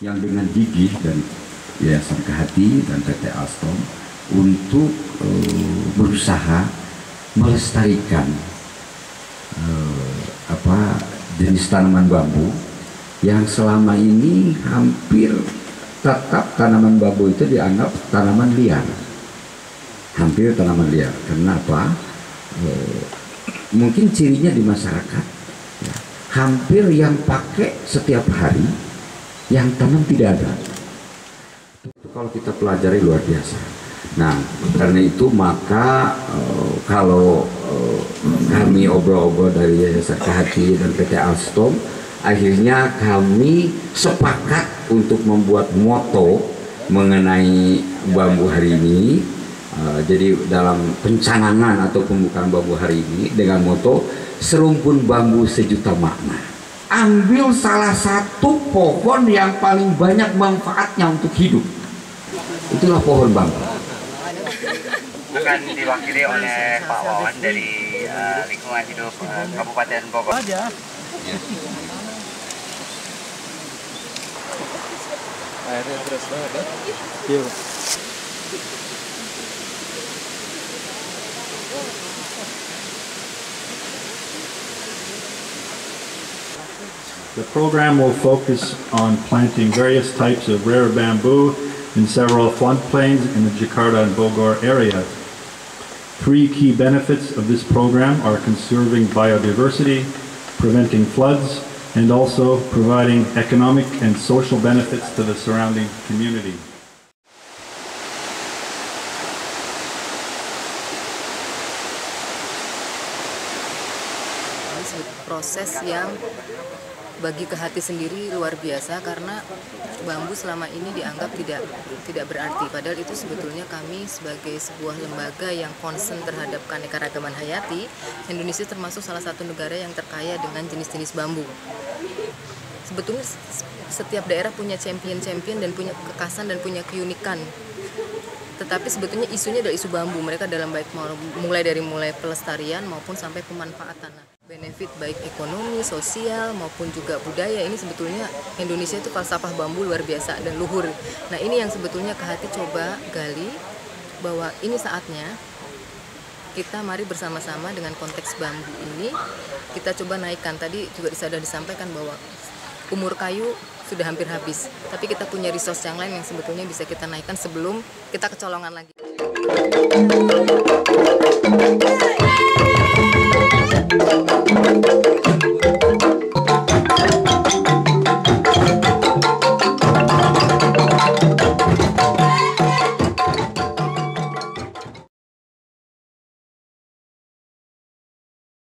yang dengan gigih dan Yayasan Kehati dan PT Alstom untuk uh, berusaha melestarikan uh, apa jenis tanaman bambu yang selama ini hampir tetap tanaman bambu itu dianggap tanaman liar. Hampir tanaman liar. Kenapa? Uh, mungkin cirinya di masyarakat. Ya, hampir yang pakai setiap hari yang tanam tidak ada. Itu kalau kita pelajari luar biasa. Nah, karena itu maka uh, kalau uh, kami obrol-obrol dari Yayasan Kehati dan PT Alstom, akhirnya kami sepakat untuk membuat moto mengenai bambu hari ini. Uh, jadi dalam pencanangan atau pembukaan bambu hari ini dengan moto serumpun bambu sejuta makna ambil salah satu pohon yang paling banyak manfaatnya untuk hidup. Itulah pohon bambu. Akan diwakili oleh Pak Wawan dari uh, lingkungan hidup uh, Kabupaten Bogor. Aja. The program will focus on planting various types of rare bamboo in several floodplains in the Jakarta and Bogor area. Three key benefits of this program are conserving biodiversity, preventing floods, and also providing economic and social benefits to the surrounding community. proses yang bagi ke hati sendiri luar biasa karena bambu selama ini dianggap tidak tidak berarti. Padahal itu sebetulnya kami sebagai sebuah lembaga yang concern terhadap keanekaragaman hayati Indonesia termasuk salah satu negara yang terkaya dengan jenis-jenis bambu. Sebetulnya setiap daerah punya champion-champion dan punya kekasan dan punya keunikan. Tetapi sebetulnya isunya adalah isu bambu. Mereka dalam baik mulai dari mulai pelestarian maupun sampai pemanfaatan benefit baik ekonomi, sosial maupun juga budaya ini sebetulnya Indonesia itu falsafah bambu luar biasa dan luhur. Nah ini yang sebetulnya ke hati coba gali bahwa ini saatnya kita mari bersama-sama dengan konteks bambu ini kita coba naikkan tadi juga sudah disampaikan bahwa umur kayu sudah hampir habis tapi kita punya resource yang lain yang sebetulnya bisa kita naikkan sebelum kita kecolongan lagi.